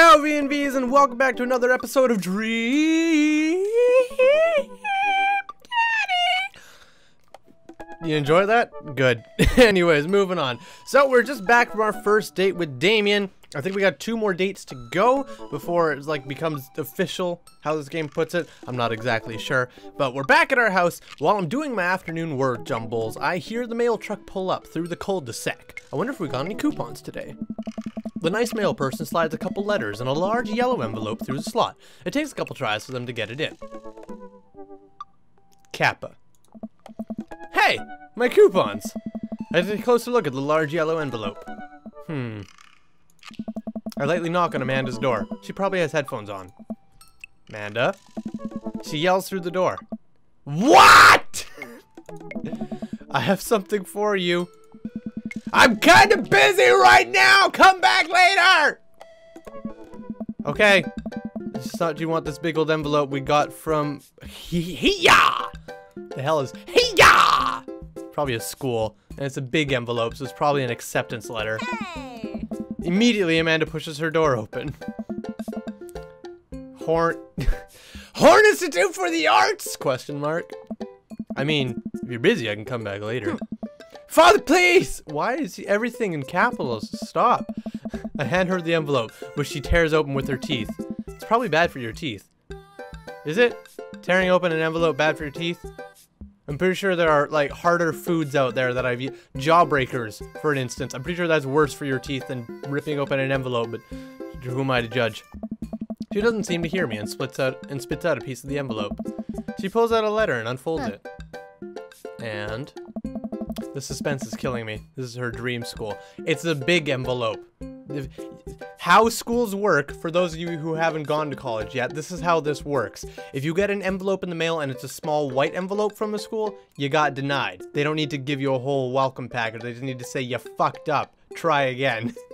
G'day, VNVs, and welcome back to another episode of Dream Daddy. You enjoy that? Good. Anyways, moving on. So we're just back from our first date with Damien. I think we got two more dates to go before it like becomes official how this game puts it. I'm not exactly sure, but we're back at our house. While I'm doing my afternoon word jumbles, I hear the mail truck pull up through the cul-de-sac. I wonder if we got any coupons today. The nice mail person slides a couple letters in a large yellow envelope through the slot. It takes a couple tries for them to get it in. Kappa. Hey, my coupons! I take a closer look at the large yellow envelope. Hmm. I lightly knock on Amanda's door. She probably has headphones on. Amanda? She yells through the door. What? I have something for you. I'm kind of busy right now. Come back later. Okay. I just thought you want this big old envelope we got from Hiya. The hell is Hiya? Probably a school, and it's a big envelope, so it's probably an acceptance letter. Hey! Immediately, Amanda pushes her door open. Horn... Horn Institute for the Arts? Question mark. I mean, if you're busy, I can come back later. Father, please! Why is he, everything in capitals? Stop. I hand her the envelope, which she tears open with her teeth. It's probably bad for your teeth. Is it? Tearing open an envelope bad for your teeth? I'm pretty sure there are like harder foods out there that I've. Jawbreakers, for an instance. I'm pretty sure that's worse for your teeth than ripping open an envelope, but who am I to judge? She doesn't seem to hear me and splits out and spits out a piece of the envelope. She pulls out a letter and unfolds Huh. it. And the suspense is killing me. This is her dream school. It's a big envelope. How schools work, for those of you who haven't gone to college yet, this is how this works. If you get an envelope in the mail and it's a small white envelope from a school, you got denied. They don't need to give you a whole welcome package. They just need to say you fucked up. Try again.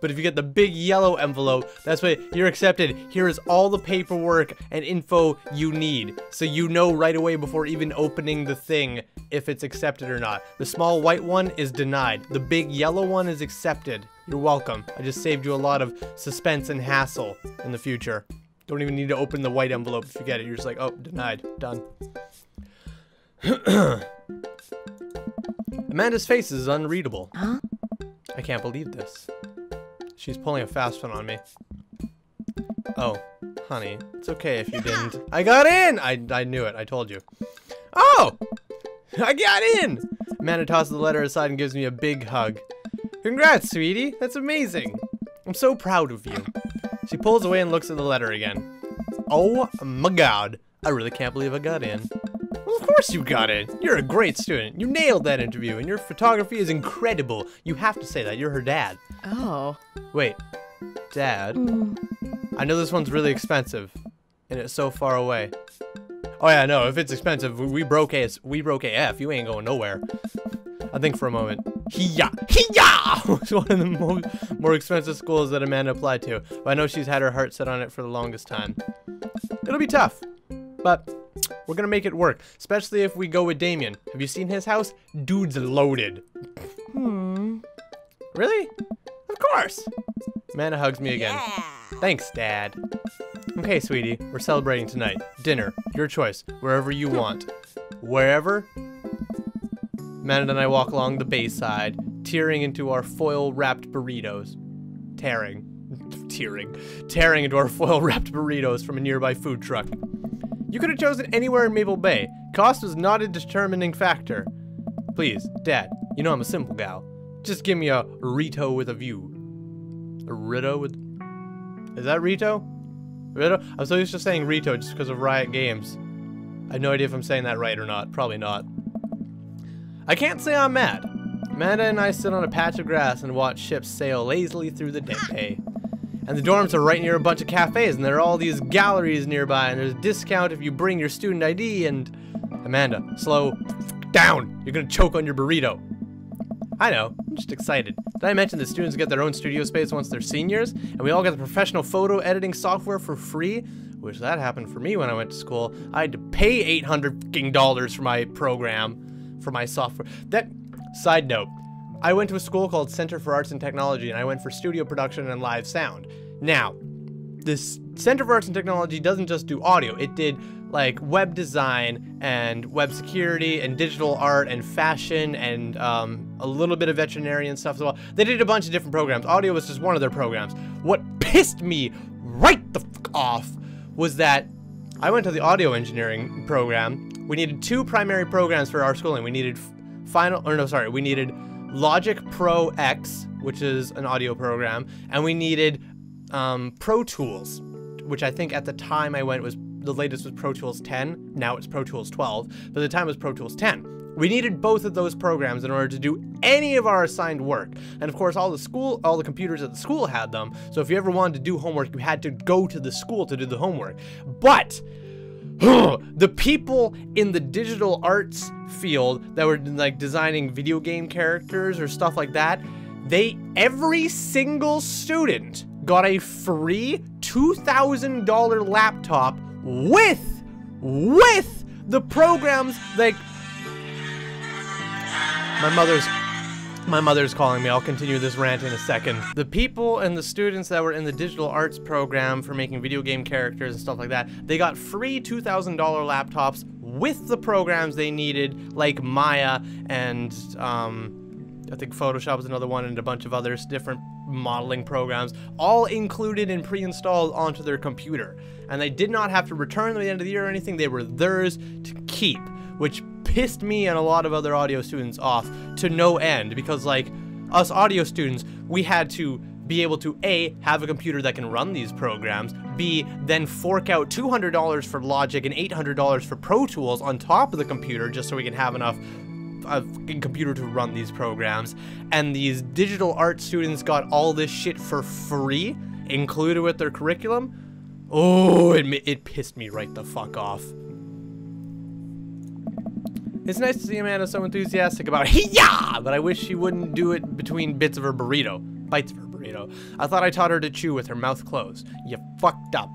But if you get the big yellow envelope, that's what you're accepted. Here is all the paperwork and info you need. So you know right away before even opening the thing if it's accepted or not. The small white one is denied. The big yellow one is accepted. You're welcome. I just saved you a lot of suspense and hassle in the future. Don't even need to open the white envelope if you get it. You're just like, oh, denied. Done. Amanda's face is unreadable. Huh? I can't believe this. She's pulling a fast one on me. Oh, honey, it's okay if you didn't. I got in! I, I knew it, I told you. Oh! I got in! Amanda tosses the letter aside and gives me a big hug. Congrats, sweetie, that's amazing. I'm so proud of you. She pulls away and looks at the letter again. Oh my god, I really can't believe I got in. Well, of course you got it. You're a great student. You nailed that interview, and your photography is incredible. You have to say that. You're her dad. Oh. Wait, Dad? Hmm. I know this one's really expensive, and it's so far away. Oh yeah, no, if it's expensive, we- we broke AS, we broke AF. You ain't going nowhere. I think for a moment. Hiya! Hiya! was one of the mo more expensive schools that Amanda applied to. But I know she's had her heart set on it for the longest time. It'll be tough, but we're gonna make it work. Especially if we go with Damien. Have you seen his house? Dude's loaded. Hmm. Really? Of course. Amanda hugs me again. Yeah. Thanks, Dad. Okay, sweetie, we're celebrating tonight. Dinner, your choice, wherever you want. Wherever? Amanda and I walk along the bayside, tearing into our foil-wrapped burritos. Tearing. Tearing. Tearing into our foil-wrapped burritos from a nearby food truck. You could have chosen anywhere in Maple Bay. Cost was not a determining factor. Please, Dad, you know I'm a simple gal. Just give me a Rito with a view. A Rito with... Is that Rito? Rito? I'm so used to saying Rito just because of Riot Games. I have no idea if I'm saying that right or not. Probably not. I can't say I'm mad. Amanda and I sit on a patch of grass and watch ships sail lazily through the day. And the dorms are right near a bunch of cafes, and there are all these galleries nearby, and there's a discount if you bring your student ID, and... Amanda, slow down! You're gonna choke on your burrito. I know, I'm just excited. Did I mention that students get their own studio space once they're seniors? And we all get the professional photo editing software for free? Wish that happened for me when I went to school. I had to pay 800 dollars for my program, for my software. That, side note, I went to a school called Center for Arts and Technology and I went for studio production and live sound. Now, this Center for Arts and Technology doesn't just do audio. It did like web design and web security and digital art and fashion and um, a little bit of veterinarian stuff as well. They did a bunch of different programs. Audio was just one of their programs. What pissed me right the fuck off was that I went to the audio engineering program. We needed two primary programs for our schooling. We needed Final, or no, sorry, we needed Logic Pro X, which is an audio program, and we needed um, Pro Tools, which I think at the time I went was the latest was Pro Tools 10. Now it's Pro Tools 12, but at the time it was Pro Tools 10. We needed both of those programs in order to do any of our assigned work. And of course, all the school, all the computers at the school had them. So if you ever wanted to do homework, you had to go to the school to do the homework. But the people in the digital arts field that were like designing video game characters or stuff like that, they every single student got a free $2,000 laptop with with the programs like my mother's my mother's calling me. I'll continue this rant in a second. The people and the students that were in the digital arts program for making video game characters and stuff like that, they got free $2,000 laptops with the programs they needed, like Maya and um, I think Photoshop is another one, and a bunch of others, different modeling programs, all included and pre-installed onto their computer. And they did not have to return them at the end of the year or anything. They were theirs to keep, which pissed me and a lot of other audio students off to no end because like us audio students, we had to be able to A, have a computer that can run these programs, B, then fork out $200 for Logic and $800 for Pro Tools on top of the computer just so we can have enough a computer to run these programs. And these digital art students got all this shit for free, included with their curriculum. Oh, it, it pissed me right the fuck off. It's nice to see Amanda so enthusiastic about yeah, but I wish she wouldn't do it between bits of her burrito, bites of her burrito. I thought I taught her to chew with her mouth closed. You fucked up.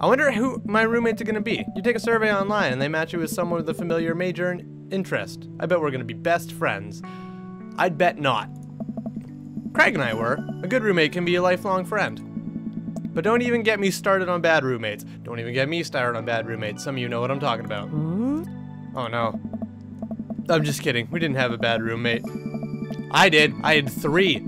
I wonder who my roommates are gonna be. You take a survey online and they match you with someone with a familiar major and interest. I bet we're gonna be best friends. I'd bet not. Craig and I were. A good roommate can be a lifelong friend. But don't even get me started on bad roommates. Don't even get me started on bad roommates. Some of you know what I'm talking about. Hmm? Oh no. I'm just kidding. We didn't have a bad roommate. I did. I had three.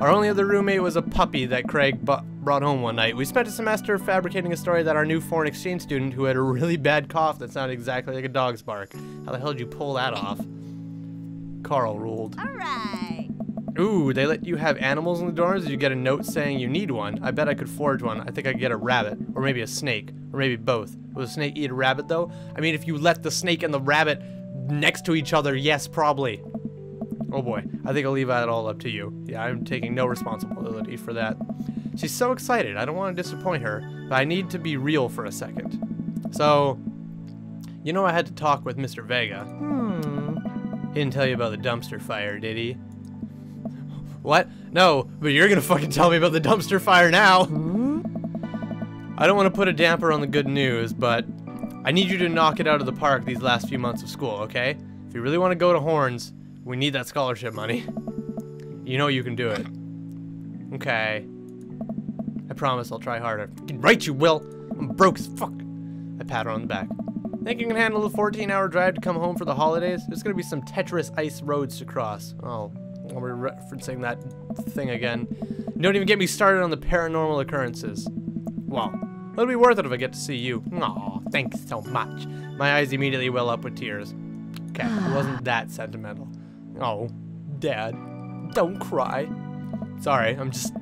Our only other roommate was a puppy that Craig brought home one night. We spent a semester fabricating a story that our new foreign exchange student who had a really bad cough that sounded exactly like a dog's bark. How the hell did you pull that off? Carl ruled. Alright. Ooh, they let you have animals in the dorms? You get a note saying you need one? I bet I could forge one. I think I could get a rabbit. Or maybe a snake. Or maybe both. Will a snake eat a rabbit, though? I mean, if you let the snake and the rabbit next to each other, yes, probably. Oh boy, I think I'll leave that all up to you. Yeah, I'm taking no responsibility for that. She's so excited, I don't want to disappoint her, but I need to be real for a second. So, you know I had to talk with Mr. Vega. Hmm. He didn't tell you about the dumpster fire, did he? What? No, but you're gonna fucking tell me about the dumpster fire now. Hmm? I don't want to put a damper on the good news, but I need you to knock it out of the park these last few months of school, okay? If you really want to go to Horns, we need that scholarship money. You know you can do it. Okay. I promise I'll try harder. Fucking right you will! I'm broke as fuck. I pat her on the back. Think you can handle the 14-hour drive to come home for the holidays? There's gonna be some Tetris ice roads to cross. Oh, we're referencing that thing again. Don't even get me started on the paranormal occurrences. Well, it'll be worth it if I get to see you. Aw, thanks so much. My eyes immediately well up with tears. Okay, it wasn't that sentimental. Oh, Dad, don't cry. Sorry, I'm just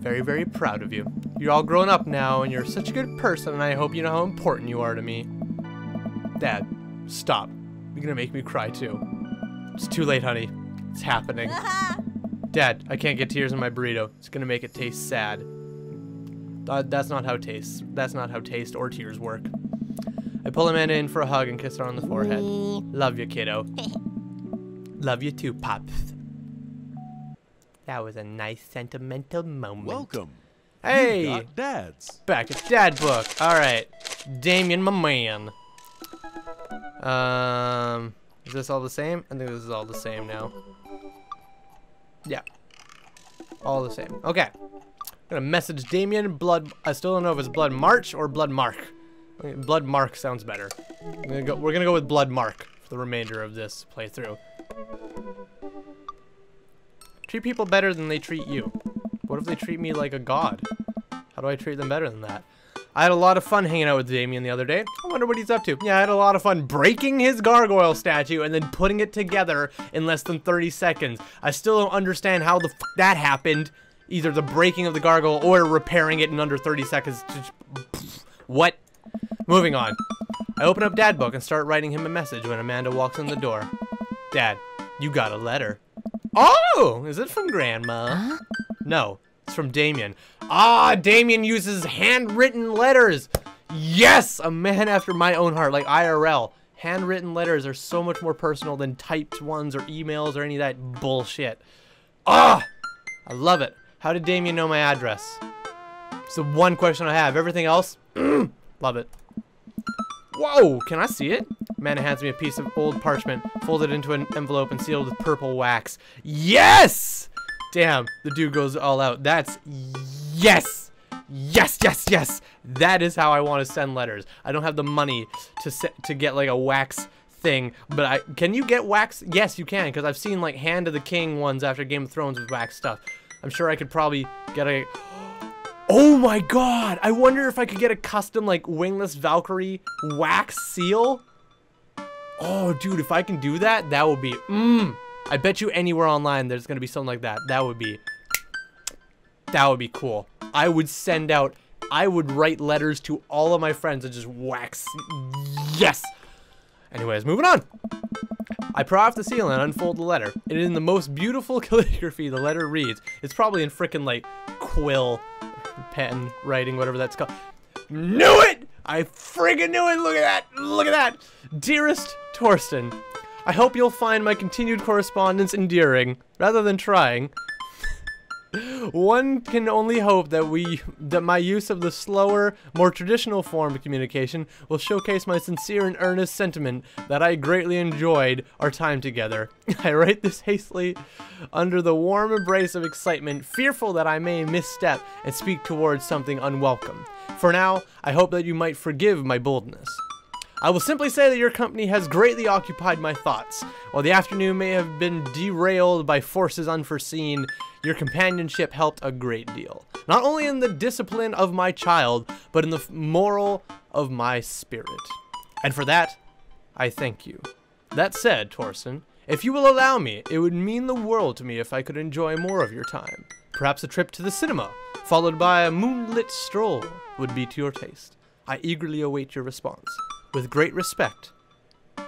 very, very proud of you. You're all grown up now, and you're such a good person, and I hope you know how important you are to me. Dad, stop. You're gonna make me cry too. It's too late, honey. It's happening. Dad, I can't get tears in my burrito. It's gonna make it taste sad. Uh, that's not how taste. That's not how taste or tears work. I pull Amanda in for a hug and kiss her on the forehead. Love you, kiddo. Love you too, Pops. That was a nice sentimental moment. Welcome. Hey! Got dads. Back at Dad Book. Alright. Damien, my man. Um, is this all the same? I think this is all the same now. Yeah. All the same. Okay. I'm gonna message Damien. Blood. Uh, I still don't know if it's Blood March or Blood Mark. Blood Mark sounds better. Gonna go, we're gonna go with Blood Mark for the remainder of this playthrough. Treat people better than they treat you. What if they treat me like a god? How do I treat them better than that? I had a lot of fun hanging out with Damien the other day. I wonder what he's up to. Yeah, I had a lot of fun breaking his gargoyle statue and then putting it together in less than 30 seconds. I still don't understand how the f that happened. Either the breaking of the gargoyle or repairing it in under 30 seconds. What? Moving on. I open up Dad Book and start writing him a message when Amanda walks in the door. Dad, you got a letter. Oh, is it from Grandma? No, from Damien. Ah, Damien uses handwritten letters. Yes, a man after my own heart, like IRL. Handwritten letters are so much more personal than typed ones or emails or any of that bullshit. Ah, I love it. How did Damien know my address? It's the one question I have. Everything else, love it. Whoa, can I see it? Amanda hands me a piece of old parchment, folded into an envelope and sealed with purple wax. Yes! Damn, the dude goes all out. That's yes! Yes, yes, yes! That is how I want to send letters. I don't have the money to se- to get like a wax thing, but I can you get wax? Yes, you can, because I've seen like Hand of the King ones after Game of Thrones with wax stuff. I'm sure I could probably get a Oh my god! I wonder if I could get a custom, like, wingless Valkyrie wax seal? Oh, dude, if I can do that, that would be, mmm. I bet you anywhere online there's gonna be something like that. That would be, that would be cool. I would send out, I would write letters to all of my friends and just wax, yes! Anyways, moving on. I pry off the seal and unfold the letter. And in the most beautiful calligraphy, the letter reads. It's probably in frickin' like quill, pen, writing, whatever that's called. Knew it! I friggin' knew it! Look at that! Look at that! Dearest Torsten, I hope you'll find my continued correspondence endearing, rather than trying. One can only hope that we that my use of the slower, more traditional form of communication will showcase my sincere and earnest sentiment that I greatly enjoyed our time together. I write this hastily under the warm embrace of excitement, fearful that I may misstep and speak towards something unwelcome. For now, I hope that you might forgive my boldness. I will simply say that your company has greatly occupied my thoughts. While the afternoon may have been derailed by forces unforeseen, your companionship helped a great deal. Not only in the discipline of my child, but in the moral of my spirit. And for that, I thank you. That said, Torsten, if you will allow me, it would mean the world to me if I could enjoy more of your time. Perhaps a trip to the cinema, followed by a moonlit stroll, would be to your taste. I eagerly await your response. With great respect,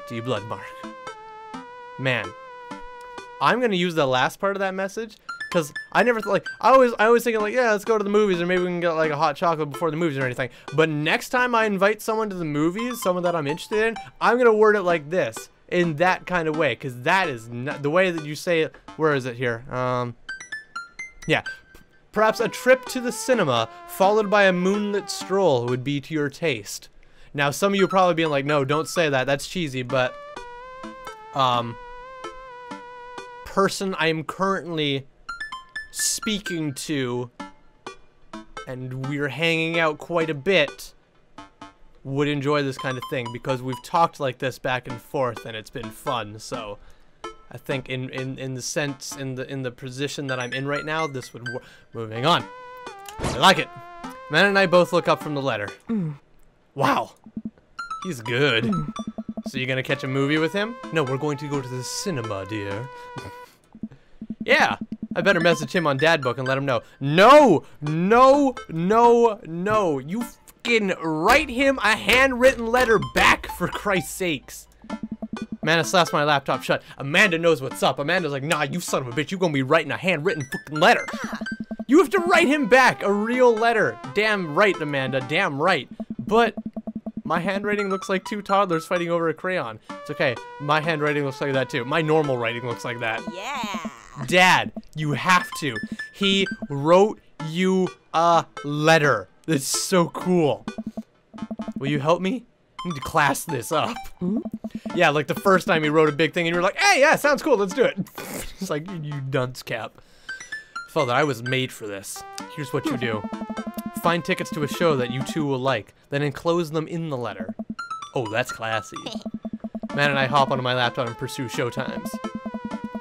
D. Bloodmark. Man, I'm gonna use the last part of that message because I never like I always I always thinking like yeah let's go to the movies or maybe we can get like a hot chocolate before the movies or anything. But next time I invite someone to the movies, someone that I'm interested in, I'm gonna word it like this in that kind of way because that is not, the way that you say it. Where is it here? Um, yeah. Perhaps a trip to the cinema followed by a moonlit stroll would be to your taste. Now, some of you probably being like, no, don't say that. That's cheesy, but, um, person I am currently speaking to and we're hanging out quite a bit would enjoy this kind of thing because we've talked like this back and forth and it's been fun. So I think in, in, in the sense, in the in the position that I'm in right now, this would work. Moving on. I like it. Man and I both look up from the letter. Wow. He's good. So you're gonna catch a movie with him? No, we're going to go to the cinema, dear. yeah. I better message him on Dad Book and let him know. No! No! No! No! You fucking write him a handwritten letter back for Christ's sakes. Amanda slaps my laptop shut. Amanda knows what's up. Amanda's like, nah, you son of a bitch, you gonna be writing a handwritten fucking letter. Ah. You have to write him back a real letter. Damn right, Amanda, damn right. But my handwriting looks like two toddlers fighting over a crayon. It's okay. My handwriting looks like that too. My normal writing looks like that. Yeah. Dad, you have to. He wrote you a letter. That's so cool. Will you help me? I need to class this up. Hmm? Yeah, like the first time he wrote a big thing and you were like, hey, yeah, sounds cool, let's do it. it's like, you dunce cap. Felt that I was made for this. Here's what you do. Find tickets to a show that you two will like, then enclose them in the letter. Oh, that's classy. Matt and I hop onto my laptop and pursue showtimes.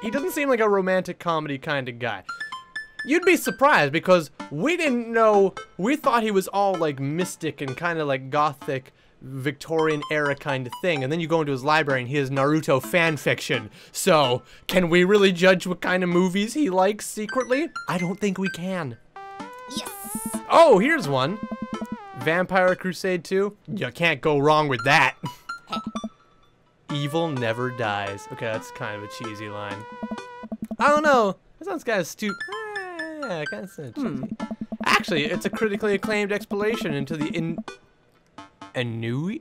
He doesn't seem like a romantic comedy kind of guy. You'd be surprised because we didn't know, we thought he was all like mystic and kind of like gothic Victorian era kind of thing. And then you go into his library and he has Naruto fan fiction. So, can we really judge what kind of movies he likes secretly? I don't think we can. Yes. Oh, here's one. Vampire Crusade 2. You can't go wrong with that. Evil never dies. Okay, that's kind of a cheesy line. I don't know. That sounds kind of stupid. Yeah, kind of cheesy. Actually, it's a critically acclaimed explanation into the in Enu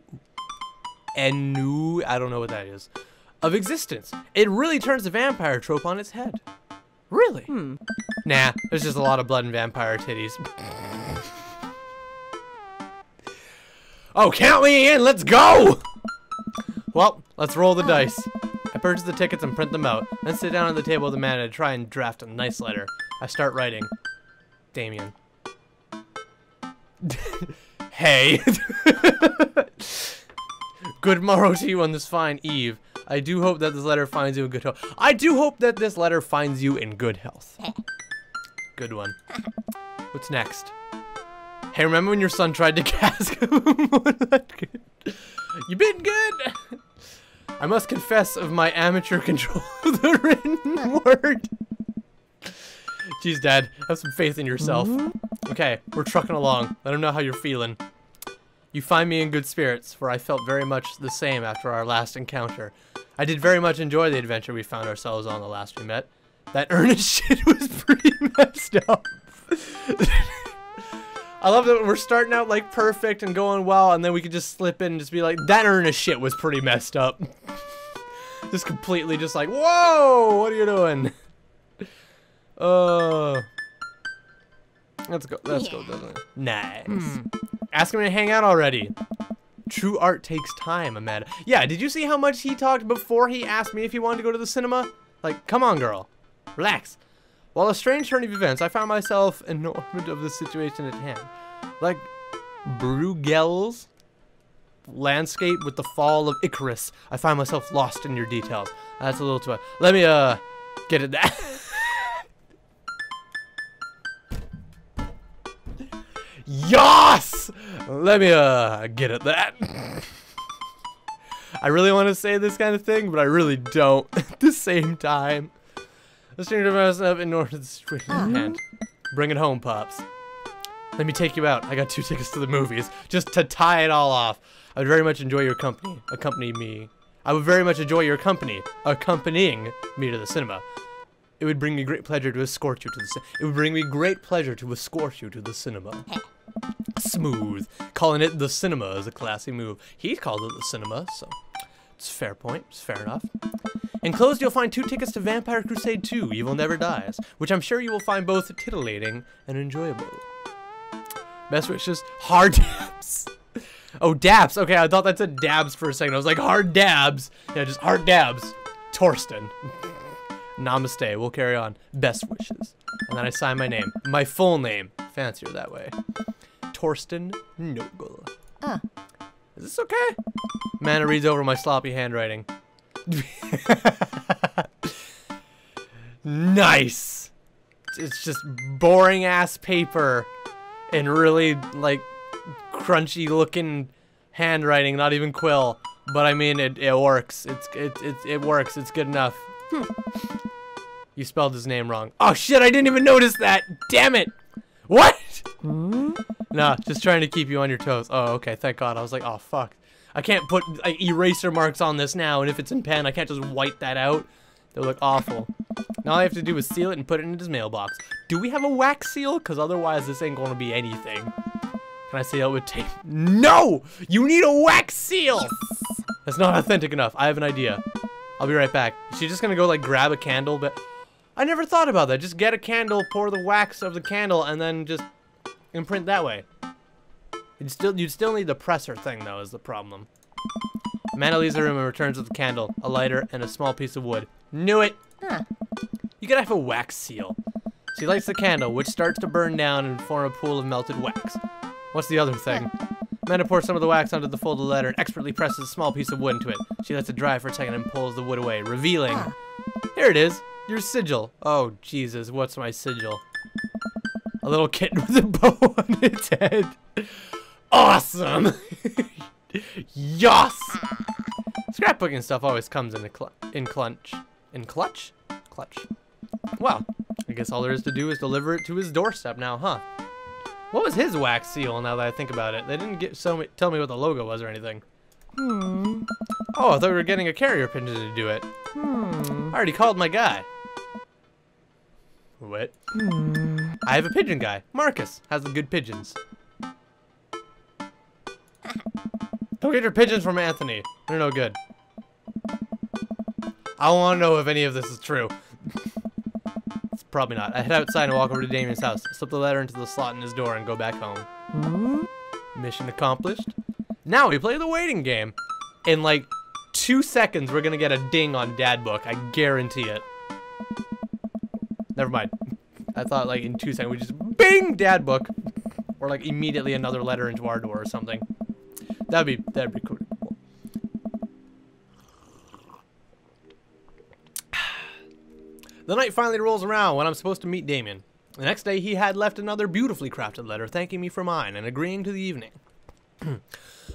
Enu I don't know what that is of existence. It really turns the vampire trope on its head. Really? Hmm. Nah, there's just a lot of blood and vampire titties. oh, count me in, let's go! Well, let's roll the dice. I purchase the tickets and print them out, then sit down at the table with the man and try and draft a nice letter. I start writing. Damien. hey. Good morrow to you on this fine eve. I do hope that this letter finds you in good health. I do hope that this letter finds you in good health. Good one. What's next? Hey, remember when your son tried to cast? You've been good? I must confess of my amateur control of the written word. Jeez, Dad, have some faith in yourself. Mm-hmm. Okay, we're trucking along. Let him know how you're feeling. You find me in good spirits, for I felt very much the same after our last encounter. I did very much enjoy the adventure we found ourselves on the last we met. That earnest shit was pretty messed up. I love that we're starting out like perfect and going well, and then we could just slip in and just be like, that earnest shit was pretty messed up. just completely just like, whoa, what are you doing? Uh, let's go, let's go, Yeah. doesn't it? Nice. Ask him to hang out already. True art takes time, Amanda. Yeah, did you see how much he talked before he asked me if he wanted to go to the cinema? Like, come on, girl. Relax. While a strange turn of events, I found myself enormous of the situation at hand. Like Bruegel's landscape with the fall of Icarus, I find myself lost in your details. That's a little too much. Let me, uh, get it that. Yas! Let me, uh, get at that. I really want to say this kind of thing, but I really don't at the same time. Let's change myself in order to the situation ah. hand. Bring it home, Pops. Let me take you out. I got two tickets to the movies. Just to tie it all off. I would very much enjoy your company. Accompany me. I would very much enjoy your company. Accompanying me to the cinema. It would bring me great pleasure to escort you to the It would bring me great pleasure to escort you to the cinema. Smooth. Calling it the cinema is a classy move. He called it the cinema, so it's a fair point. It's fair enough. Enclosed, you'll find two tickets to Vampire Crusade 2, Evil Never Dies, which I'm sure you will find both titillating and enjoyable. Best wishes, hard dabs. Oh, dabs. Okay, I thought that said dabs for a second. I was like, hard dabs. Yeah, just hard dabs. Torsten. Namaste. We'll carry on. Best wishes. And then I sign my name. My full name. Fancier that way. Torsten Nogel. Ah. Is this okay? Mana reads over my sloppy handwriting. nice. It's just boring ass paper and really like crunchy looking handwriting, not even quill. But I mean, it, it works. It's it, it it works. It's good enough. Hmm. You spelled his name wrong. Oh shit! I didn't even notice that. Damn it! What? Hmm? Nah, just trying to keep you on your toes. Oh, okay. Thank God. I was like, oh fuck. I can't put like, eraser marks on this now, and if it's in pen, I can't just wipe that out. They'll look awful. Now all I have to do is seal it and put it in his mailbox. Do we have a wax seal? Because otherwise this ain't gonna be anything. Can I seal it with tape? No! You need a wax seal! That's not authentic enough. I have an idea. I'll be right back. Is she just gonna go like grab a candle? But I never thought about that. Just get a candle, pour the wax of the candle, and then just imprint that way. You'd still you'd still need the presser thing though, is the problem. Amanda leaves the room and returns with a candle, a lighter, and a small piece of wood. Knew it! Huh. You gotta have a wax seal. She lights the candle, which starts to burn down and form a pool of melted wax. What's the other thing? Amanda pours some of the wax onto the folded letter and expertly presses a small piece of wood into it. She lets it dry for a second and pulls the wood away, revealing. Here it is, your sigil. Oh, Jesus, what's my sigil? A little kitten with a bow on its head. Awesome! Yas! Scrapbooking stuff always comes in a cl in clutch. In clutch? Clutch. Well, I guess all there is to do is deliver it to his doorstep now, huh? What was his wax seal now that I think about it? They didn't get so tell me what the logo was or anything. Hmm. Oh, I thought we were getting a carrier pigeon to do it. Hmm. I already called my guy. What? Hmm. I have a pigeon guy. Marcus has the good pigeons. Don't get your pigeons from Anthony. They're no good. I want to know if any of this is true. it's probably not. I head outside and walk over to Damien's house. Slip the letter into the slot in his door and go back home. Hmm. Mission accomplished. Now we play the waiting game. In like two seconds, we're gonna get a ding on Dad Book. I guarantee it. Never mind. I thought like in two seconds we just bing Dad Book, or like immediately another letter into our door or something. That'd be that'd be cool. The night finally rolls around when I'm supposed to meet Damien. The next day, he had left another beautifully crafted letter thanking me for mine and agreeing to the evening.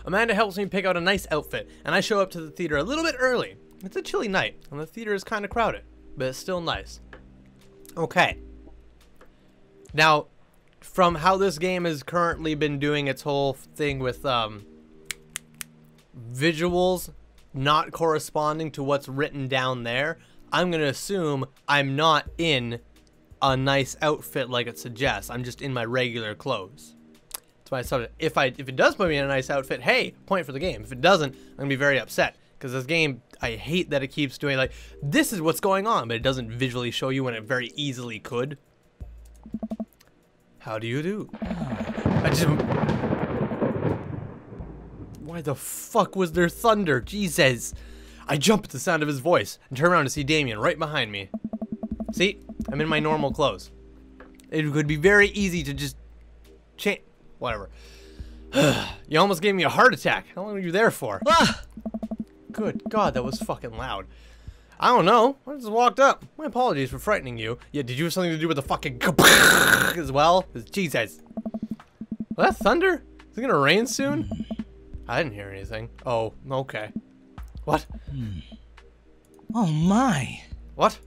Amanda helps me pick out a nice outfit, and I show up to the theater a little bit early. It's a chilly night, and the theater is kind of crowded, but it's still nice. Okay. Now, from how this game has currently been doing its whole thing with um, visuals not corresponding to what's written down there, I'm going to assume I'm not in a nice outfit like it suggests. I'm just in my regular clothes. That's why I started. If I if it does put me in a nice outfit, hey, point for the game. If it doesn't, I'm gonna be very upset because this game, I hate that it keeps doing like this is what's going on, but it doesn't visually show you when it very easily could. How do you do? I just. Why the fuck was there thunder? Jesus! I jump at the sound of his voice and turn around to see Damien right behind me. See, I'm in my normal clothes. It could be very easy to just change. Whatever. you almost gave me a heart attack. How long were you there for? Ah! Good God, that was fucking loud. I don't know. I just walked up. My apologies for frightening you. Yeah, did you have something to do with the fucking as well? Jesus. Was that thunder? Is it gonna rain soon? I didn't hear anything. Oh, okay. What? Hmm. Oh my. What?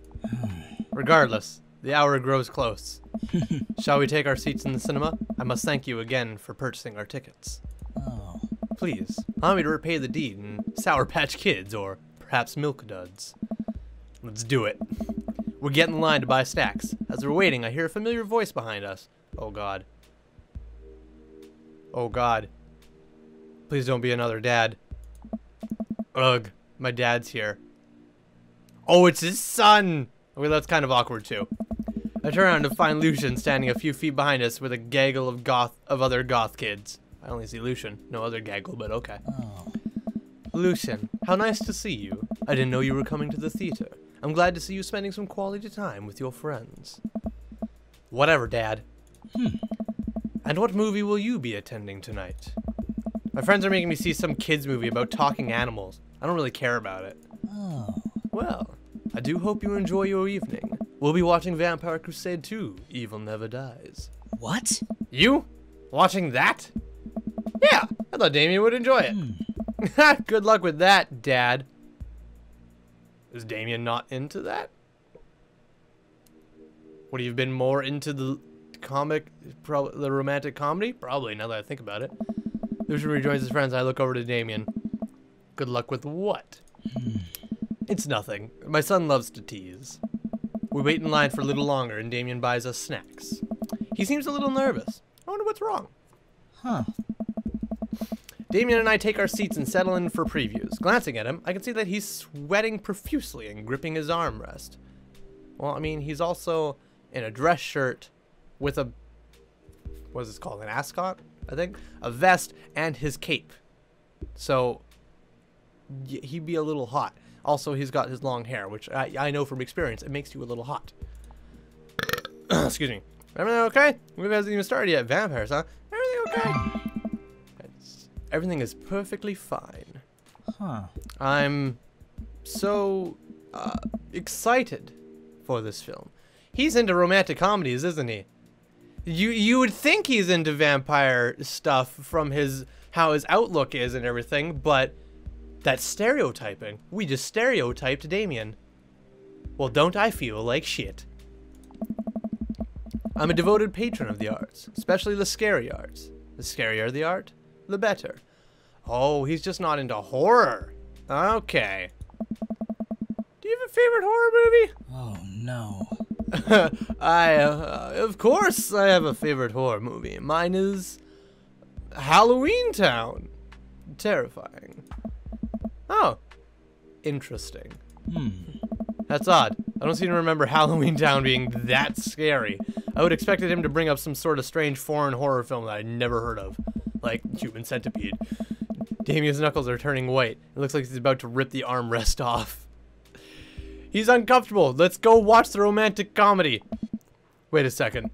Regardless, the hour grows close. Shall we take our seats in the cinema? I must thank you again for purchasing our tickets. Oh. Please, allow me to repay the deed in Sour Patch Kids or perhaps Milk Duds. Let's do it. We get in line to buy snacks. As we're waiting, I hear a familiar voice behind us. Oh god. Oh god. Please don't be another dad. Ugh, my dad's here. Oh, it's his son! Okay, that's kind of awkward too. I turn around to find Lucian standing a few feet behind us with a gaggle of goth of other goth kids. I only see Lucian, no other gaggle, but okay. Oh. Lucian, how nice to see you. I didn't know you were coming to the theater. I'm glad to see you spending some quality time with your friends. Whatever, Dad. Hmm. And what movie will you be attending tonight? My friends are making me see some kids movie about talking animals. I don't really care about it. Oh. Well, I do hope you enjoy your evening. We'll be watching Vampire Crusade 2, Evil Never Dies. What? You? Watching that? Yeah, I thought Damien would enjoy it. Hmm. Good luck with that, Dad. Is Damien not into that? Would he have been more into the comic, probably the romantic comedy? Probably, now that I think about it. Lucian rejoins his friends. I look over to Damien. Good luck with what? It's nothing. My son loves to tease. We wait in line for a little longer, and Damien buys us snacks. He seems a little nervous. I wonder what's wrong. Huh. Damien and I take our seats and settle in for previews. Glancing at him, I can see that he's sweating profusely and gripping his armrest. Well, I mean, he's also in a dress shirt with a what is this called? An ascot, I think, a vest, and his cape. So he'd be a little hot. Also, he's got his long hair, which I, I know from experience, it makes you a little hot. Excuse me. Everything okay? Movie hasn't even started yet. Vampires, huh? Everything okay? It's- everything is perfectly fine. Huh. I'm so uh, excited for this film. He's into romantic comedies, isn't he? You you would think he's into vampire stuff from his how his outlook is and everything, but that's stereotyping. We just stereotyped Damien. Well, don't I feel like shit? I'm a devoted patron of the arts, especially the scary arts. The scarier the art, the better. Oh, he's just not into horror. Okay. Do you have a favorite horror movie? Oh no. I, uh, of course, I have a favorite horror movie. Mine is Halloween Town. Terrifying. Oh, interesting. Hmm. That's odd. I don't seem to remember Halloween Town being that scary. I would expected him to bring up some sort of strange foreign horror film that I'd never heard of, like Human Centipede. Damien's knuckles are turning white. It looks like he's about to rip the armrest off. He's uncomfortable. Let's go watch the romantic comedy. Wait a second.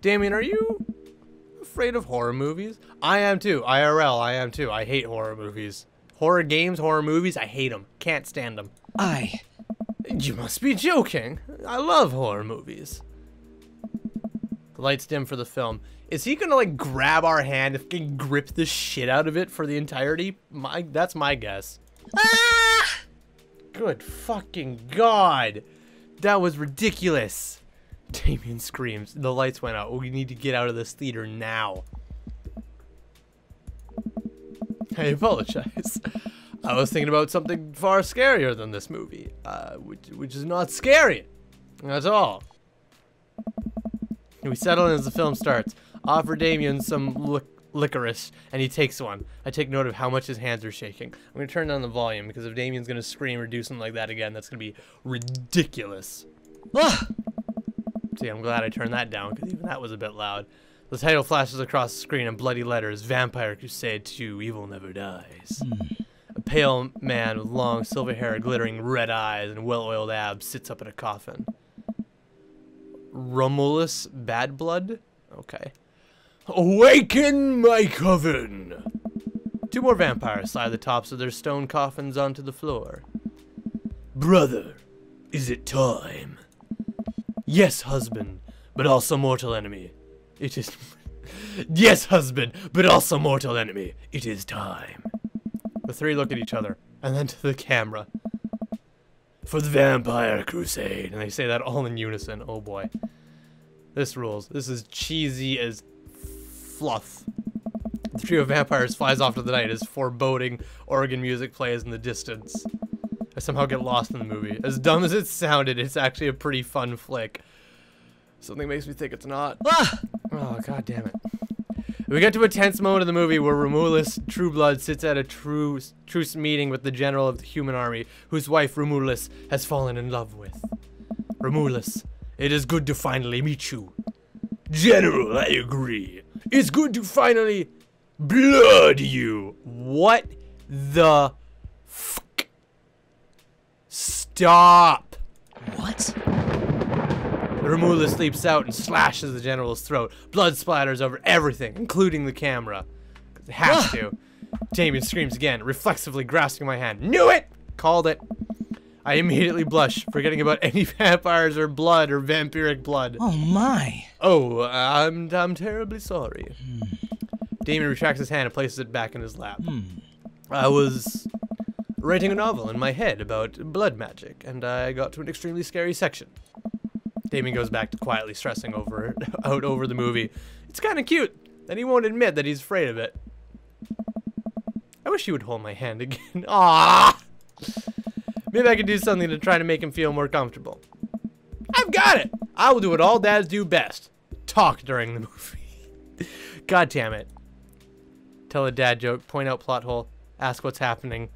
Damien, are you afraid of horror movies? I am too. IRL, I am too. I hate horror movies. Horror games, horror movies, I hate them. Can't stand them. I. You must be joking. I love horror movies. The lights dim for the film. Is he gonna like grab our hand and grip the shit out of it for the entirety? My, that's my guess. Ah! Good fucking god. That was ridiculous. Damien screams. The lights went out. We need to get out of this theater now. I apologize. I was thinking about something far scarier than this movie, uh, which, which is not scary at all. We settle in as the film starts. Offer Damien some lic- licorice, and he takes one. I take note of how much his hands are shaking. I'm gonna turn down the volume because if Damien's gonna scream or do something like that again, that's gonna be ridiculous. Ah! See, I'm glad I turned that down because even that was a bit loud. The title flashes across the screen in bloody letters Vampire Crusade 2 Evil Never Dies. A pale man with long silver hair, glittering red eyes, and well oiled abs sits up in a coffin. Romulus Bad Blood? Okay. Awaken my coven! Two more vampires slide the tops of their stone coffins onto the floor. Brother, is it time? Yes, husband, but also mortal enemy. It is. yes, husband, but also mortal enemy. It is time. The three look at each other, and then to the camera. For the Vampire Crusade. And they say that all in unison. Oh boy. This rules. This is cheesy as fluff. The trio of vampires flies off to the night as foreboding organ music plays in the distance. I somehow get lost in the movie. As dumb as it sounded, it's actually a pretty fun flick. Something makes me think it's not. Ah! Oh, god damn it. We get to a tense moment in the movie where Romulus Trueblood sits at a truce, truce meeting with the general of the human army, whose wife Romulus has fallen in love with. Romulus, it is good to finally meet you. General, I agree. It's good to finally blood you. What the fuck? Stop. What? Romulus leaps out and slashes the general's throat. Blood splatters over everything, including the camera. It has ah. to. Damien screams again, reflexively grasping my hand. Knew it! Called it. I immediately blush, forgetting about any vampires or blood or vampiric blood. Oh my. Oh, I'm, I'm terribly sorry. Damien retracts his hand and places it back in his lap. Hmm. I was writing a novel in my head about blood magic, and I got to an extremely scary section. Damien goes back to quietly stressing over out over the movie. It's kind of cute Then he won't admit that he's afraid of it. I wish he would hold my hand again. Ah! Maybe I could do something to try to make him feel more comfortable. I've got it. I will do what all dads do best. Talk during the movie. God damn it. Tell a dad joke, point out plot hole, ask what's happening.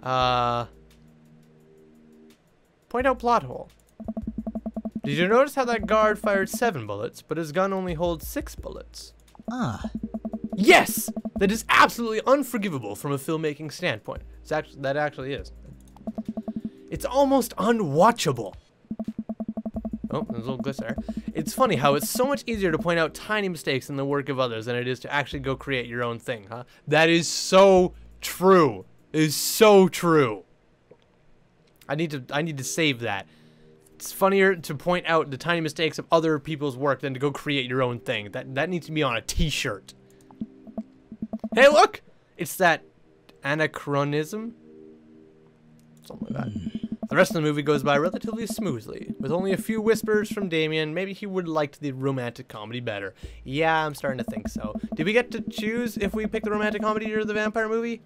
Uh Point out plot hole. Did you notice how that guard fired seven bullets, but his gun only holds six bullets? Ah. Yes! That is absolutely unforgivable from a filmmaking standpoint. It's actually, that actually is. It's almost unwatchable. Oh, there's a little glitch there. It's funny how it's so much easier to point out tiny mistakes in the work of others than it is to actually go create your own thing, huh? That is so true. It is so true. I need to I need to save that. It's funnier to point out the tiny mistakes of other people's work than to go create your own thing. That that needs to be on a t-shirt. Hey, look! It's that anachronism. Something like that. The rest of the movie goes by relatively smoothly, with only a few whispers from Damien. Maybe he would like the romantic comedy better. Yeah, I'm starting to think so. Did we get to choose if we pick the romantic comedy or the vampire movie?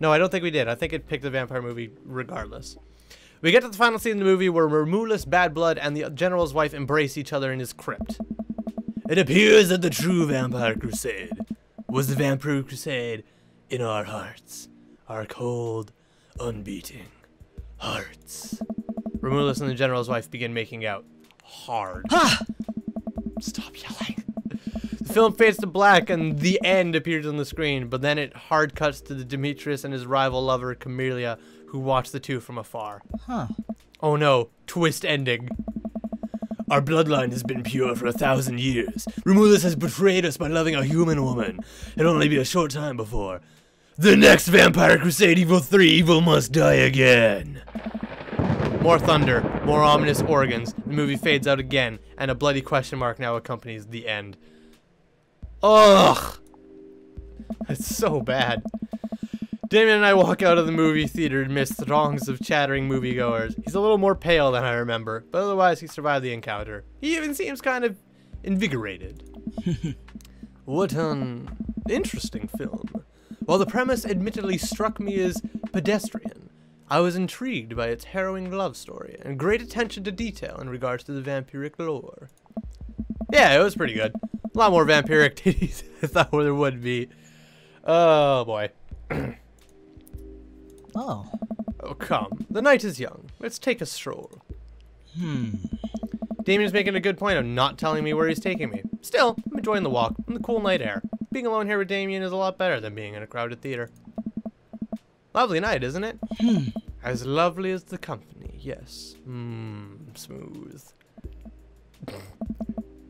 No, I don't think we did. I think it picked the vampire movie regardless. We get to the final scene in the movie where Romulus, Bad Blood, and the general's wife embrace each other in his crypt. It appears that the true vampire crusade was the vampire crusade in our hearts, our cold, unbeating hearts. Romulus and the general's wife begin making out hard. Ah! Stop yelling. The film fades to black and the end appears on the screen, but then it hard cuts to the Demetrius and his rival lover Camellia, who watch the two from afar. Huh. Oh no, twist ending. Our bloodline has been pure for a thousand years. Romulus has betrayed us by loving a human woman. It'll only be a short time before. The next Vampire Crusade Evil 3 Evil must die again. More thunder, more ominous organs. The movie fades out again, and a bloody question mark now accompanies the end. Ugh! That's so bad. Damien and I walk out of the movie theater amidst throngs of chattering moviegoers. He's a little more pale than I remember, but otherwise he survived the encounter. He even seems kind of invigorated. what an interesting film. While the premise admittedly struck me as pedestrian, I was intrigued by its harrowing love story and great attention to detail in regards to the vampiric lore. Yeah, it was pretty good. A lot more vampiric titties than I thought there would be. Oh boy. Oh. Oh, come. The night is young. Let's take a stroll. Hmm. Damien's making a good point of not telling me where he's taking me. Still, I'm enjoying the walk and the cool night air. Being alone here with Damien is a lot better than being in a crowded theater. Lovely night, isn't it? Hmm. As lovely as the company, yes. Mmm, smooth.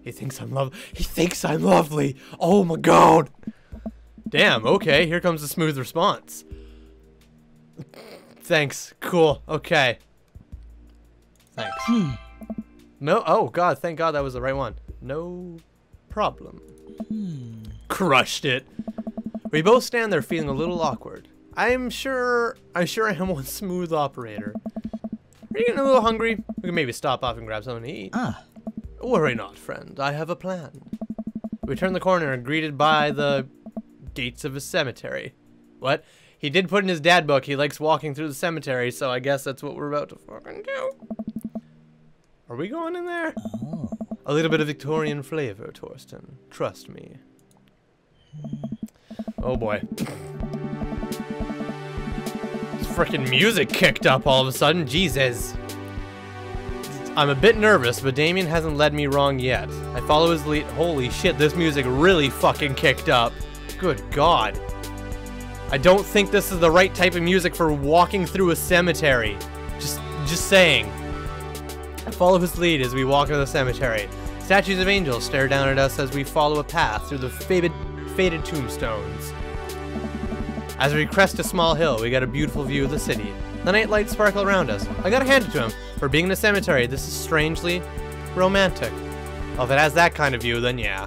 he thinks I'm love. He thinks I'm lovely. Oh my god. Damn. Okay, here comes the smooth response. Thanks. Cool. Okay. Thanks. Hmm. No. Oh God. Thank God that was the right one. No problem. Hmm. Crushed it. We both stand there feeling a little awkward. I'm sure. I'm sure I am one smooth operator. Are you getting a little hungry? We can maybe stop off and grab something to eat. Ah. Worry not, friend. I have a plan. We turn the corner and greeted by the gates of a cemetery. What? He did put in his dad book he likes walking through the cemetery, so I guess that's what we're about to fucking do. Are we going in there? Oh. A little bit of Victorian flavor, Torsten. Trust me. Oh boy. This freaking music kicked up all of a sudden. Jesus. I'm a bit nervous, but Damien hasn't led me wrong yet. I follow his lead. Holy shit, this music really fucking kicked up. Good god. I don't think this is the right type of music for walking through a cemetery. Just just saying. Follow his lead as we walk into the cemetery. Statues of angels stare down at us as we follow a path through the faded, faded tombstones. As we crest a small hill, we get a beautiful view of the city. The night lights sparkle around us. I gotta hand it to him. For being in a cemetery, this is strangely romantic. Well, if it has that kind of view, then yeah.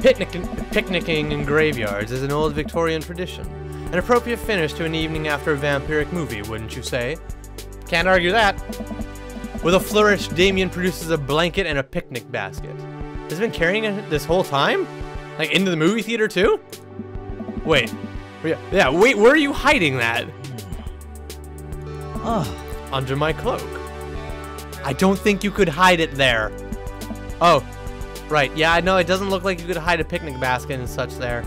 Picnicking in graveyards is an old Victorian tradition. An appropriate finish to an evening after a vampiric movie, wouldn't you say? Can't argue that. With a flourish, Damien produces a blanket and a picnic basket. Has he been carrying it this whole time? Like into the movie theater too? Wait. Yeah, yeah, wait, where are you hiding that? Oh. Under my cloak. I don't think you could hide it there. Oh, right. Yeah, I know. It doesn't look like you could hide a picnic basket and such there.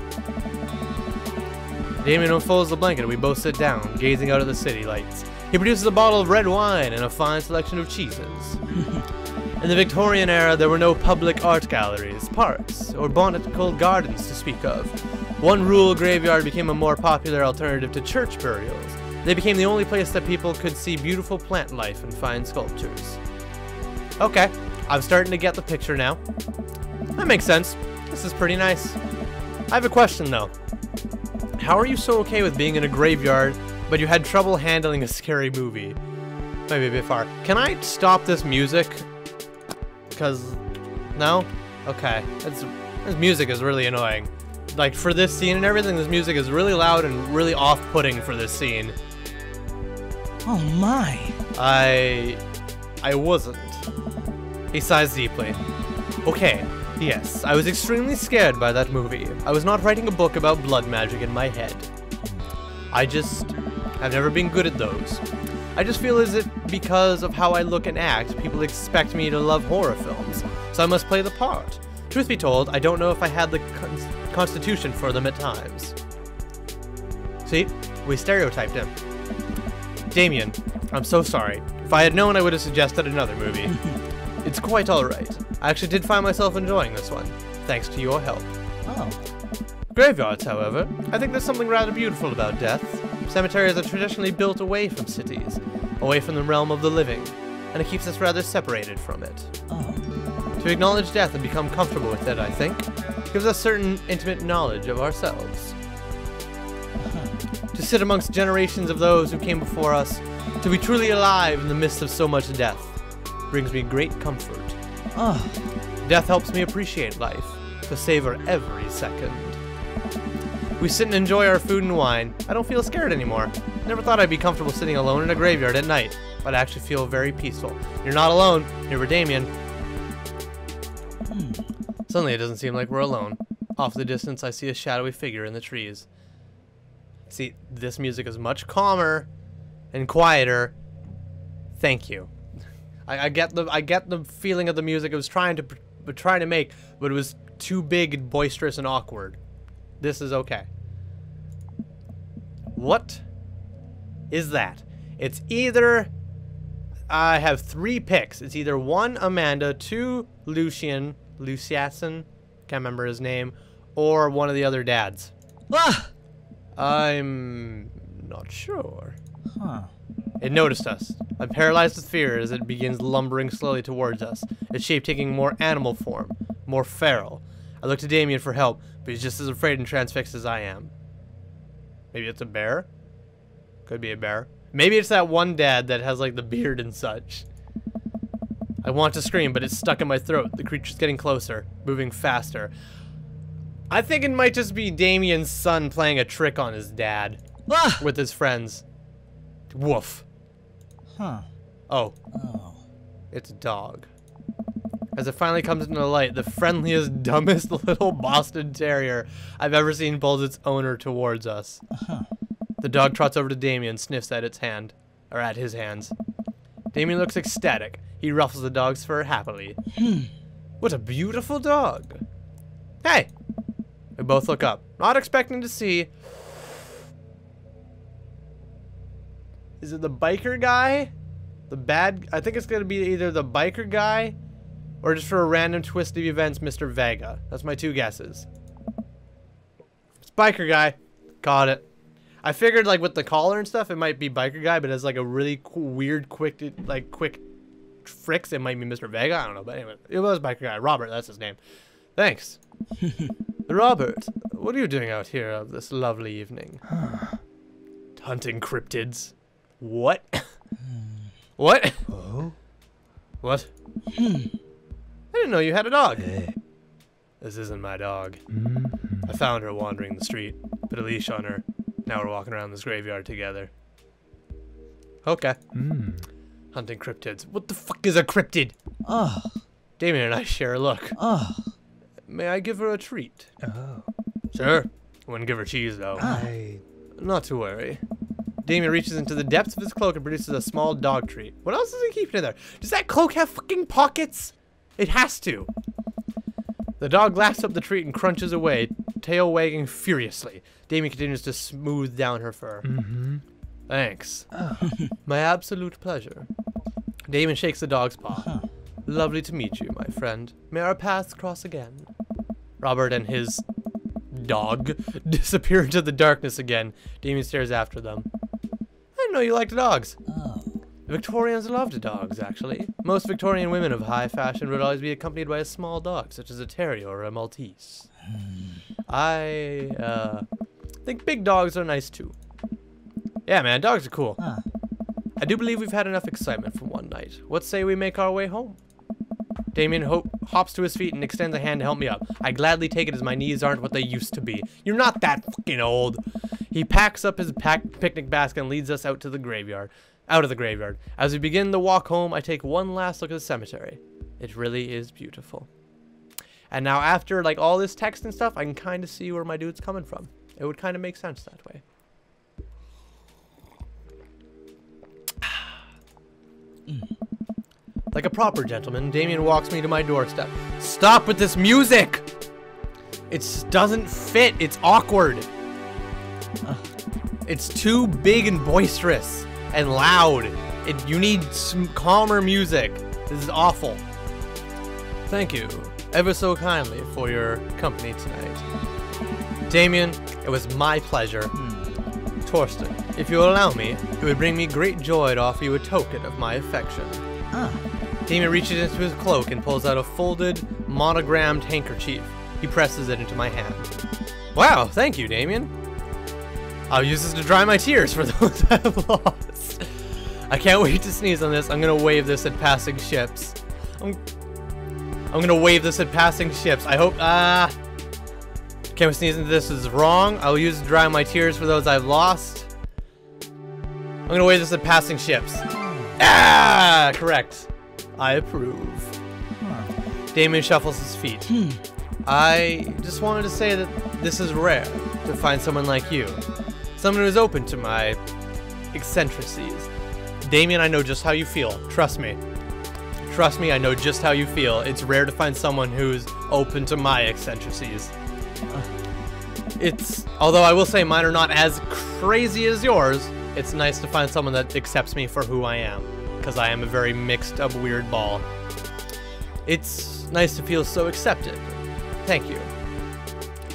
Damien unfolds the blanket and we both sit down, gazing out at the city lights. He produces a bottle of red wine and a fine selection of cheeses. In the Victorian era, there were no public art galleries, parks, or botanical gardens to speak of. One rural graveyard became a more popular alternative to church burials. They became the only place that people could see beautiful plant life and fine sculptures. Okay, I'm starting to get the picture now. That makes sense. This is pretty nice. I have a question though. How are you so okay with being in a graveyard, but you had trouble handling a scary movie? Maybe a bit far. Can I stop this music? Because, no? Okay. It's, this music is really annoying. Like, for this scene and everything, this music is really loud and really off-putting for this scene. Oh my. I... I wasn't. He sighs deeply. Okay, yes, I was extremely scared by that movie. I was not writing a book about blood magic in my head. I just have never been good at those. I just feel as if because of how I look and act, people expect me to love horror films, so I must play the part. Truth be told, I don't know if I had the con constitution for them at times. See, we stereotyped him. Damien, I'm so sorry. If I had known, I would have suggested another movie. it's quite alright. I actually did find myself enjoying this one, thanks to your help. Oh. Graveyards, however, I think there's something rather beautiful about death. Cemeteries are traditionally built away from cities, away from the realm of the living, and it keeps us rather separated from it. Oh. To acknowledge death and become comfortable with it, I think, gives us certain intimate knowledge of ourselves. To sit amongst generations of those who came before us, to be truly alive in the midst of so much death, brings me great comfort. Oh. Death helps me appreciate life, to savor every second. We sit and enjoy our food and wine. I don't feel scared anymore. Never thought I'd be comfortable sitting alone in a graveyard at night, but I actually feel very peaceful. You're not alone. You're with Damien. Suddenly, it doesn't seem like we're alone. Off the distance, I see a shadowy figure in the trees. See, this music is much calmer and quieter. Thank you. I, I get the I get the feeling of the music it was trying to trying to make, but it was too big and boisterous and awkward. This is okay. What is that? It's either I have three picks. It's either one Amanda, two Lucien, Luciason, can't remember his name, or one of the other dads. Ah! I'm not sure. Huh. It noticed us. I'm paralyzed with fear as it begins lumbering slowly towards us, its shape taking more animal form, more feral. I look to Damien for help, but he's just as afraid and transfixed as I am. Maybe it's a bear? Could be a bear. Maybe it's that one dad that has like the beard and such. I want to scream, but it's stuck in my throat. The creature's getting closer, moving faster. I think it might just be Damien's son playing a trick on his dad Ah! with his friends. Woof. Huh. Oh, Oh. it's a dog. As it finally comes into light, the friendliest, dumbest little Boston Terrier I've ever seen pulls its owner towards us. The dog trots over to Damien, and sniffs at its hand, or at his hands. Damien looks ecstatic. He ruffles the dog's fur happily. What a beautiful dog. Hey! We both look up, not expecting to see. Is it the biker guy? The bad. I think it's gonna be either the biker guy or just for a random twist of events, Mr. Vega. That's my two guesses. It's biker guy. Got it. I figured like with the collar and stuff, it might be biker guy, but as like a really qu- weird, quick, like quick fricks, it might be Mr. Vega. I don't know, but anyway, it was biker guy. Robert, that's his name. Thanks. Robert, what are you doing out here of this lovely evening? Hunting cryptids. What? what? Oh? What? I didn't know you had a dog. This isn't my dog. Mm-hmm. I found her wandering the street, put a leash on her. Now we're walking around this graveyard together. Okay. Mm. Hunting cryptids. What the fuck is a cryptid? Oh. Damien and I share a look. Oh. May I give her a treat? Oh. Sure. Wouldn't give her cheese though. I. Not to worry. Damien reaches into the depths of his cloak and produces a small dog treat. What else is he keeping in there? Does that cloak have fucking pockets? It has to. The dog laps up the treat and crunches away, tail wagging furiously. Damien continues to smooth down her fur. Mm-hmm. Thanks. my absolute pleasure. Damon shakes the dog's paw. Lovely to meet you, my friend. May our paths cross again. Robert and his dog disappear into the darkness again. Damien stares after them. I didn't know you liked dogs. Oh. Victorians loved dogs, actually. Most Victorian women of high fashion would always be accompanied by a small dog, such as a terrier or a Maltese. I uh, think big dogs are nice too. Yeah, man, dogs are cool. Huh. I do believe we've had enough excitement for one night. What say we make our way home? Damien ho- hops to his feet and extends a hand to help me up. I gladly take it as my knees aren't what they used to be. You're not that fucking old. He packs up his pack- picnic basket and leads us out to the graveyard. Out of the graveyard. As we begin the walk home, I take one last look at the cemetery. It really is beautiful. And now after like all this text and stuff, I can kind of see where my dude's coming from. It would kind of make sense that way. Like a proper gentleman, Damien walks me to my doorstep. Stop with this music! It doesn't fit. It's awkward. It's too big and boisterous and loud. It, you need some calmer music. This is awful. Thank you ever so kindly for your company tonight. Damien, it was my pleasure. Torsten, if you will allow me, it would bring me great joy to offer you a token of my affection. Ah. Damien reaches into his cloak and pulls out a folded, monogrammed handkerchief. He presses it into my hand. Wow, thank you, Damien. I'll use this to dry my tears for those I've lost. I can't wait to sneeze on this. I'm gonna wave this at passing ships. I'm, I'm gonna wave this at passing ships. I hope, ah. can't we sneeze into this is wrong. I'll use to dry my tears for those I've lost. I'm gonna wave this at passing ships. Ah, correct. I approve. Damien shuffles his feet. I just wanted to say that this is rare to find someone like you. Someone who is open to my eccentricities. Damien, I know just how you feel. Trust me. Trust me, I know just how you feel. It's rare to find someone who's open to my eccentricities. It's, although I will say mine are not as crazy as yours, it's nice to find someone that accepts me for who I am. Because I am a very mixed up weird ball. It's nice to feel so accepted. Thank you.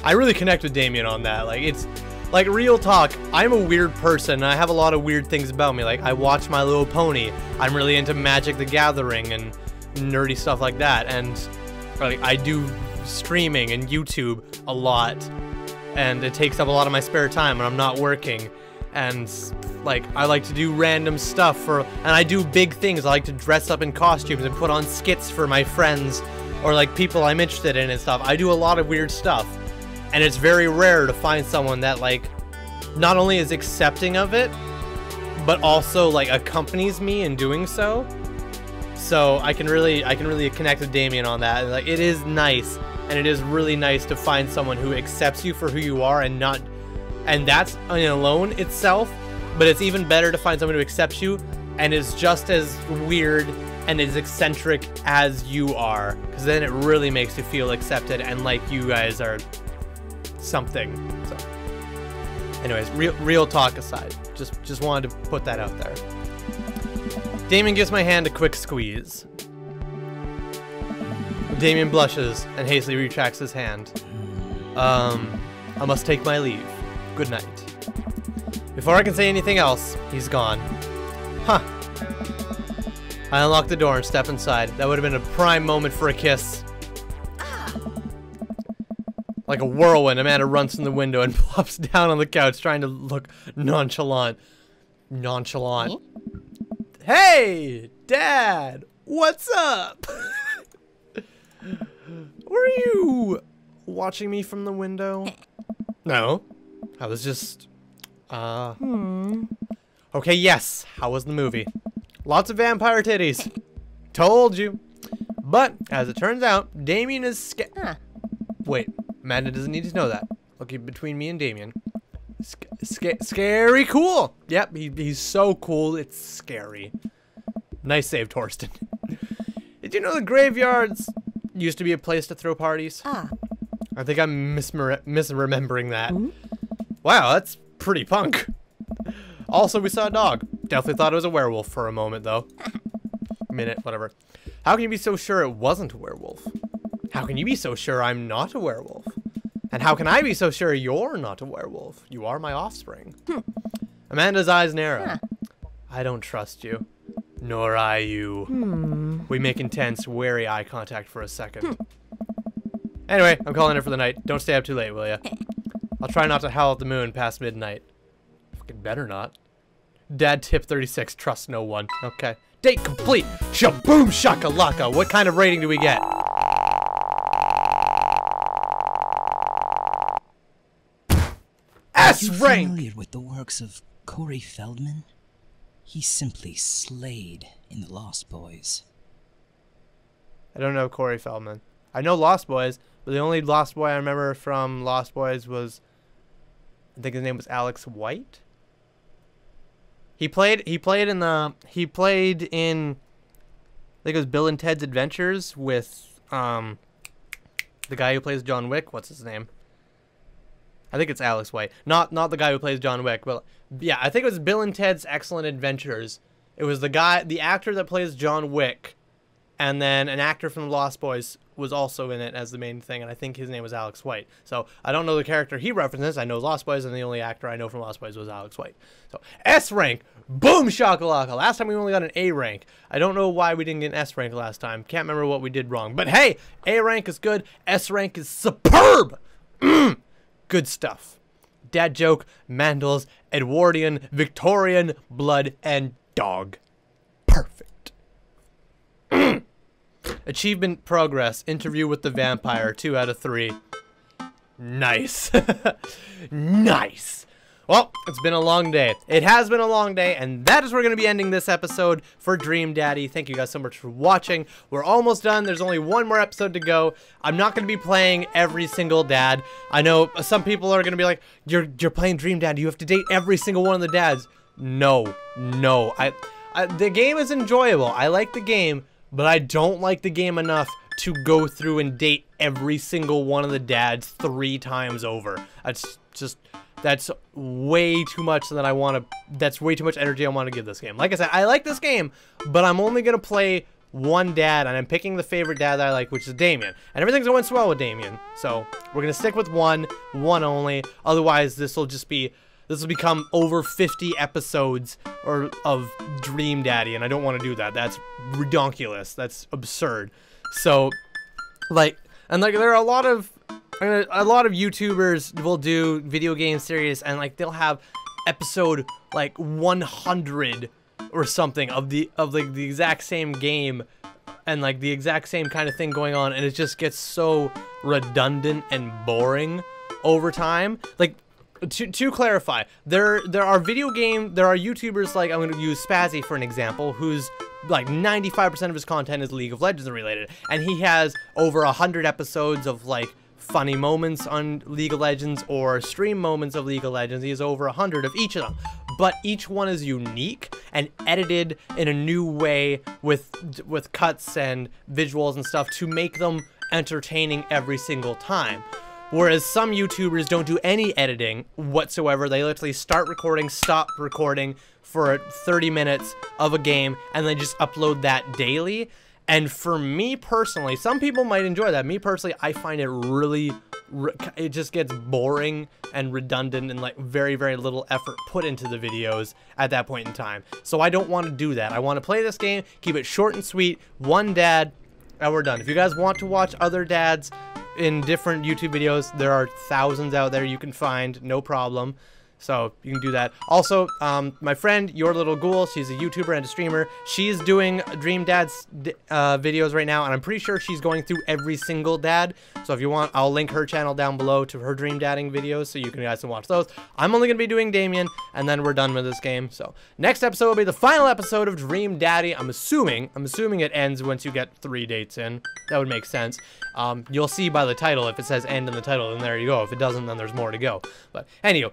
I really connect with Damien on that. Like it's like real talk. I'm a weird person. I have a lot of weird things about me. Like I watch My Little Pony. I'm really into Magic the Gathering and nerdy stuff like that. And like I do streaming and YouTube a lot, and it takes up a lot of my spare time when I'm not working. And like I like to do random stuff for, and I do big things. I like to dress up in costumes and put on skits for my friends or like people I'm interested in and stuff. I do a lot of weird stuff. And it's very rare to find someone that like not only is accepting of it, but also like accompanies me in doing so. So I can really I can really connect with Damien on that. Like it is nice and it is really nice to find someone who accepts you for who you are and not and that's alone itself, but it's even better to find someone who accepts you and is just as weird and as eccentric as you are because then it really makes you feel accepted and like you guys are something. So anyways real real talk aside just just wanted to put that out there. Damien gives my hand a quick squeeze. Damien blushes and hastily retracts his hand. Um i must take my leave. Good night. Before i can say anything else he's gone. Huh. I unlock the door and step inside. That would have been a prime moment for a kiss. Like a whirlwind, Amanda runs from the window and plops down on the couch, trying to look nonchalant. Nonchalant. Hey, Dad! What's up? Were you watching me from the window? No. I was just. Uh. Okay, yes. How was the movie? Lots of vampire titties. Told you. But, as it turns out, Damien is sca-. Wait, Amanda doesn't need to know that. Okay, between me and Damien. Sc- sca- scary cool. Yep, he, he's so cool, it's scary. Nice save, Torsten. Did you know the graveyards used to be a place to throw parties? Ah. I think I'm misremembering that. Wow, that's pretty punk. Also, we saw a dog. Definitely thought it was a werewolf for a moment, though. Minute, whatever. How can you be so sure it wasn't a werewolf? How can you be so sure I'm not a werewolf? And how can I be so sure you're not a werewolf? You are my offspring. Hmm. Amanda's eyes narrow. I don't trust you. Nor I you. Hmm. We make intense, wary eye contact for a second. Hmm. Anyway, I'm calling it for the night. Don't stay up too late, will ya? Eh. I'll try not to howl at the moon past midnight. Fucking better not. Dad tip 36, trust no one. Okay. Date complete! Shaboom shakalaka! What kind of rating do we get? S you rank! familiar with the works of Corey Feldman? He simply slayed in The Lost Boys. I don't know Corey Feldman. I know Lost Boys, but the only Lost Boy I remember from Lost Boys was I think his name was Alex White. He played he played in the he played in I think it was Bill and Ted's Adventures with um the guy who plays John Wick, what's his name? I think it's Alex White. Not not the guy who plays John Wick, but yeah, I think it was Bill and Ted's Excellent Adventures. It was the guy the actor that plays John Wick and then an actor from Lost Boys was also in it as the main thing, and I think his name was Alex White. So I don't know the character he references. I know Lost Boys, and the only actor I know from Lost Boys was Alex White. So S rank, boom shakalaka. Last time we only got an A rank. I don't know why we didn't get an S rank last time. Can't remember what we did wrong. But hey, A rank is good. S rank is superb. Mm. Good stuff. Dad joke, Mandels, Edwardian, Victorian, blood, and dog. Perfect. Achievement progress. Interview with the vampire. Two out of three. Nice. nice. Well, it's been a long day. It has been a long day, and that is where we're going to be ending this episode for Dream Daddy. Thank you guys so much for watching. We're almost done. There's only one more episode to go. I'm not going to be playing every single dad. I know some people are going to be like, you're, you're playing Dream Daddy. You have to date every single one of the dads. No, no. I, I the game is enjoyable. I like the game, but I don't like the game enough to go through and date every single one of the dads three times over. That's just that's way too much that I want to that's way too much energy I want to give this game. Like I said, I like this game, but I'm only going to play one dad and I'm picking the favorite dad that I like, which is Damien. And everything's going swell with Damien. So, we're going to stick with one, one only. Otherwise, this will just be this will become over 50 episodes or of Dream Daddy, and I don't want to do that. That's redonkulous. That's absurd. So, like, and like, there are a lot of a lot of YouTubers will do video game series, and like they'll have episode like 100 or something of the of like the exact same game and like the exact same kind of thing going on and it just gets so redundant and boring over time. Like to, to clarify, there there are video game, there are YouTubers like, I'm going to use Spazzy for an example, who's like 95% of his content is League of Legends related, and he has over 100 episodes of like funny moments on League of Legends or stream moments of League of Legends. He has over a 100 of each of them. But each one is unique and edited in a new way with with cuts and visuals and stuff to make them entertaining every single time. Whereas some YouTubers don't do any editing whatsoever. They literally start recording, stop recording for 30 minutes of a game, and then just upload that daily. And for me personally, some people might enjoy that. Me personally, I find it really, it just gets boring and redundant and like very, very little effort put into the videos at that point in time. So I don't want to do that. I want to play this game, keep it short and sweet, one dad, and we're done. If you guys want to watch other dads, in different YouTube videos. There are thousands out there you can find, no problem. So you can do that. Also, um, my friend, Your Little Ghoul, she's a YouTuber and a streamer. She's doing Dream Dad's uh, videos right now, and I'm pretty sure she's going through every single dad. So if you want, I'll link her channel down below to her Dream Dadding videos, so you can guys can watch those. I'm only going to be doing Damien, and then we're done with this game. So next episode will be the final episode of Dream Daddy. I'm assuming, I'm assuming it ends once you get three dates in. That would make sense. Um, you'll see by the title, if it says end in the title, then there you go. If it doesn't, then there's more to go. But anyway,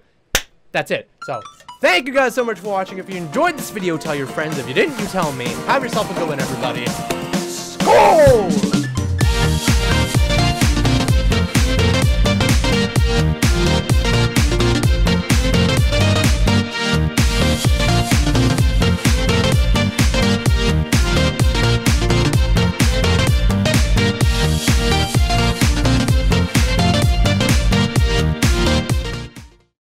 that's it. So, thank you guys so much for watching. If you enjoyed this video, tell your friends. If you didn't, you tell me. Have yourself a good one, everybody. School!